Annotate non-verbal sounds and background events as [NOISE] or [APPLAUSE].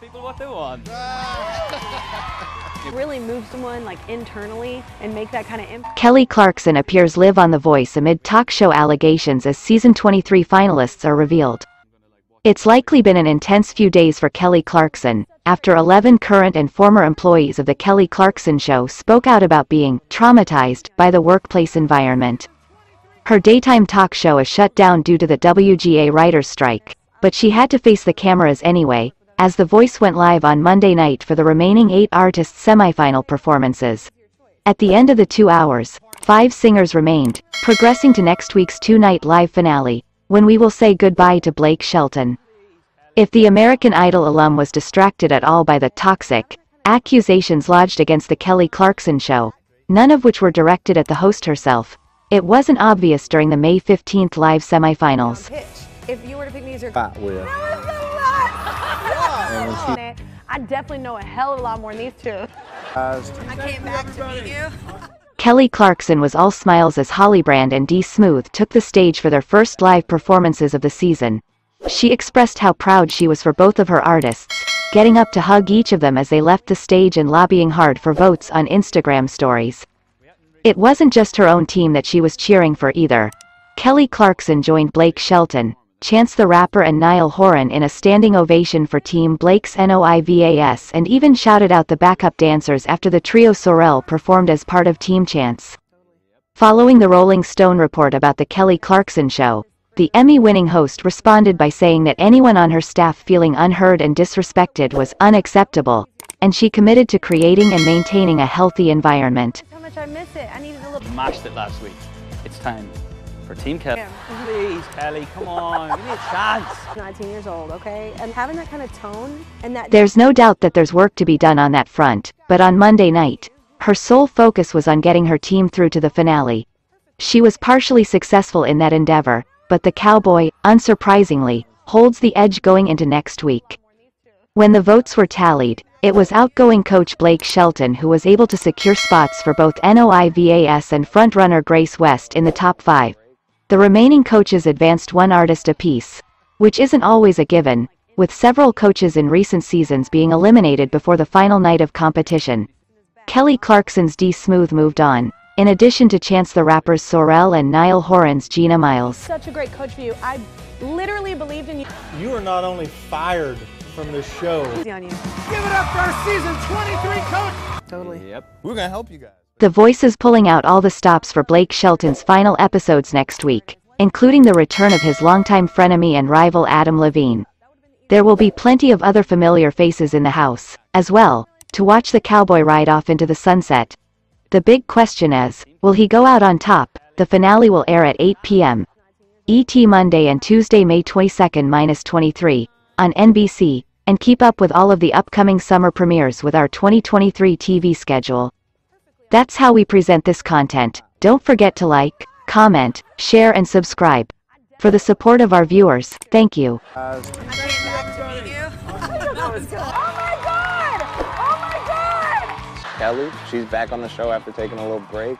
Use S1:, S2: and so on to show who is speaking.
S1: people what they want. [LAUGHS]
S2: really move someone like internally and make that kind of impact.
S3: Kelly Clarkson appears live on The Voice amid talk show allegations as season 23 finalists are revealed. It's likely been an intense few days for Kelly Clarkson, after 11 current and former employees of The Kelly Clarkson Show spoke out about being traumatized by the workplace environment. Her daytime talk show is shut down due to the WGA writers' strike, but she had to face the cameras anyway, as The Voice went live on Monday night for the remaining eight artists' semifinal performances. At the end of the two hours, five singers remained, progressing to next week's two-night live finale, when we will say goodbye to Blake Shelton. If the American Idol alum was distracted at all by the toxic accusations lodged against the Kelly Clarkson show, none of which were directed at the host herself, it wasn't obvious during the May 15th live semifinals.
S2: Pitch. If That was a lot. I definitely know a hell of a lot more than these two.
S4: I
S2: came back to meet you. [LAUGHS]
S3: Kelly Clarkson was all smiles as Holly Brand and Dee Smooth took the stage for their first live performances of the season. She expressed how proud she was for both of her artists, getting up to hug each of them as they left the stage and lobbying hard for votes on Instagram stories. It wasn't just her own team that she was cheering for either. Kelly Clarkson joined Blake Shelton, Chance the Rapper and Niall Horan in a standing ovation for Team Blake's NOIVAS and even shouted out the backup dancers after the trio Sorelle performed as part of Team Chance. Following the Rolling Stone report about the Kelly Clarkson show, the Emmy-winning host responded by saying that anyone on her staff feeling unheard and disrespected was unacceptable, and she committed to creating and maintaining a healthy environment.
S2: How much I miss it. I needed a little.
S1: Mashed it last week. It's time for Team Kelly.
S2: Yeah.
S1: Please, Kelly, come on, give me a chance. [LAUGHS]
S2: 19 years old, okay? And having that kind of tone and that.
S3: There's no doubt that there's work to be done on that front, but on Monday night, her sole focus was on getting her team through to the finale. She was partially successful in that endeavor, but the cowboy, unsurprisingly, holds the edge going into next week. When the votes were tallied, it was outgoing coach Blake Shelton who was able to secure spots for both NOIVAS and frontrunner Grace West in the top five. The remaining coaches advanced one artist apiece, which isn't always a given, with several coaches in recent seasons being eliminated before the final night of competition. Kelly Clarkson's D Smooth moved on, in addition to Chance the Rapper's Sorelle and Niall Horan's Gina Miles.
S2: Such a great coach for you. I literally believed in you.
S5: You are not only fired from this show.
S2: Easy on you.
S5: Give it up for our season 23 coach.
S2: Totally.
S1: Yep.
S4: We're gonna help you guys.
S3: The Voice is pulling out all the stops for Blake Shelton's final episodes next week, including the return of his longtime frenemy and rival Adam Levine. There will be plenty of other familiar faces in the house, as well, to watch the cowboy ride off into the sunset. The big question is, will he go out on top? The finale will air at 8 p.m. ET Monday and Tuesday, May 22nd minus 23, on NBC, and keep up with all of the upcoming summer premieres with our 2023 TV schedule. That's how we present this content. Don't forget to like, comment, share and subscribe. For the support of our viewers, thank you.
S4: Kelly, she's back on the show after taking a little break.